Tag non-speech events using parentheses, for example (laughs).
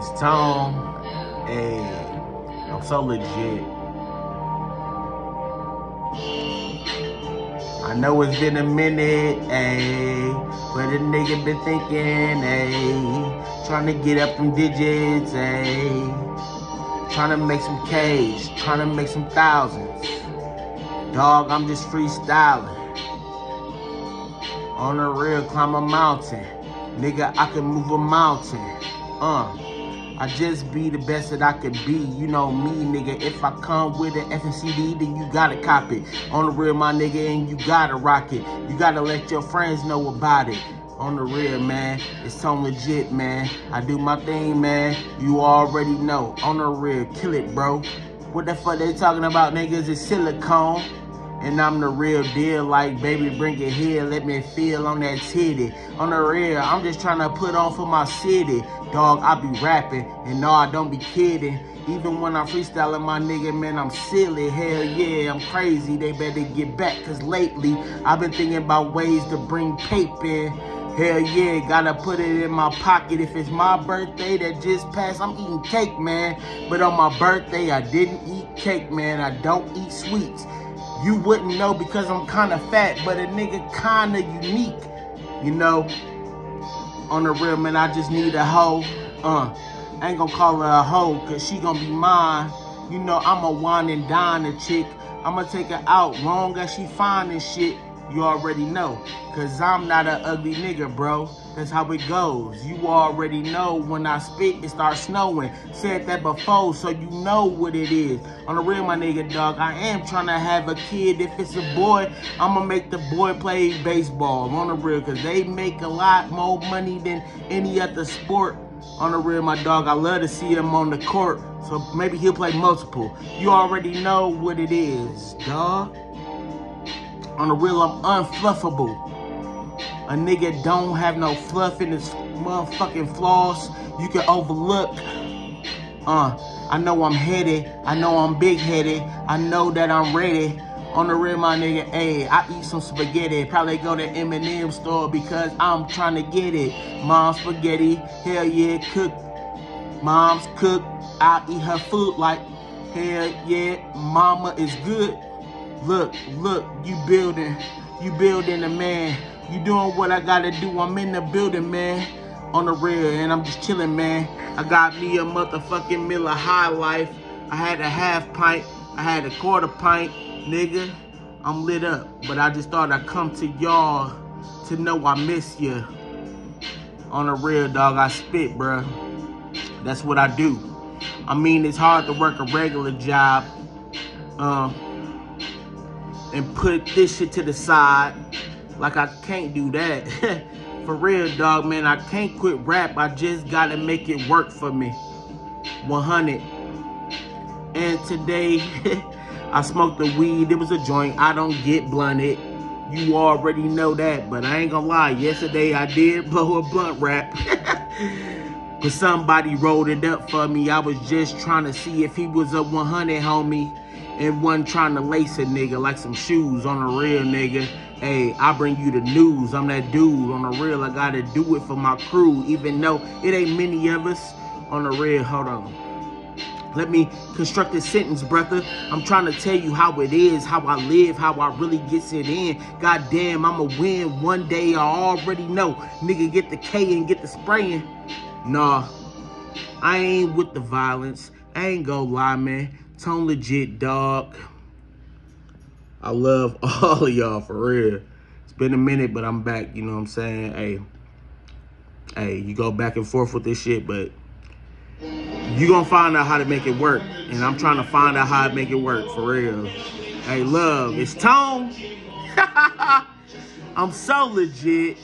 It's Tone. Hey, I'm so legit. I know it's been a minute, ayy, but a nigga been thinking, ayy, trying to get up them digits, ayy, trying to make some K's, trying to make some thousands. Dog, I'm just freestyling. On the real, climb a mountain. Nigga, I can move a mountain. Uh. I just be the best that I could be. You know me, nigga. If I come with an FNCD, then you gotta cop it. On the real, my nigga, and you gotta rock it. You gotta let your friends know about it. On the real, man. It's so legit, man. I do my thing, man. You already know. On the real, kill it, bro. What the fuck they talking about, niggas? It's silicone. And I'm the real deal, like baby, bring it here, let me feel on that titty. On the real, I'm just trying to put on for my city. Dog, I be rapping, and no, I don't be kidding. Even when I'm freestyling my nigga, man, I'm silly. Hell yeah, I'm crazy. They better get back, cause lately I've been thinking about ways to bring paper. Hell yeah, gotta put it in my pocket. If it's my birthday that just passed, I'm eating cake, man. But on my birthday, I didn't eat cake, man. I don't eat sweets. You wouldn't know because I'm kind of fat, but a nigga kind of unique, you know. On the real, man, I just need a hoe. Uh, I ain't gonna call her a hoe, cause she gonna be mine. You know, I'm a wine and dine a chick. I'ma take her out long as she fine and shit. You already know. Cause I'm not an ugly nigga, bro. That's how it goes. You already know when I spit, it starts snowing. Said that before, so you know what it is. On the real, my nigga, dog, I am trying to have a kid. If it's a boy, I'ma make the boy play baseball. On the real, cause they make a lot more money than any other sport. On the real, my dog, I love to see him on the court. So maybe he'll play multiple. You already know what it is, dog. On the real, I'm unfluffable. A nigga don't have no fluff in his motherfucking flaws. You can overlook. Uh, I know I'm headed. I know I'm big headed. I know that I'm ready. On the real, my nigga, hey, I eat some spaghetti. Probably go to Eminem store because I'm trying to get it. Mom's spaghetti, hell yeah, cook. Mom's cook. I eat her food like, hell yeah, mama is good. Look, look, you building, you building a man. You doing what I gotta do. I'm in the building, man. On the real, and I'm just chilling, man. I got me a motherfucking Miller High Life. I had a half pint. I had a quarter pint, nigga. I'm lit up, but I just thought I'd come to y'all to know I miss you. On the real, dog, I spit, bruh. That's what I do. I mean, it's hard to work a regular job. Um, and put this shit to the side. Like I can't do that. (laughs) for real, dog, man, I can't quit rap. I just gotta make it work for me. 100. And today, (laughs) I smoked the weed. It was a joint. I don't get blunted. You already know that, but I ain't gonna lie. Yesterday, I did (laughs) blow a blunt rap. but somebody rolled it up for me. I was just trying to see if he was a 100 homie and one trying to lace a nigga like some shoes on a real nigga. Hey, I bring you the news. I'm that dude on the real. I gotta do it for my crew, even though it ain't many of us on the real. Hold on. Let me construct a sentence, brother. I'm trying to tell you how it is, how I live, how I really gets it in. God damn, I'ma win one day. I already know. Nigga, get the K and get the spraying. Nah, I ain't with the violence. Ain't gonna lie, man. Tone legit, dog. I love (laughs) all of y'all for real. It's been a minute, but I'm back. You know what I'm saying? Hey, hey, you go back and forth with this shit, but you gonna find out how to make it work. And I'm trying to find out how to make it work for real. Hey, love, it's Tone. (laughs) I'm so legit.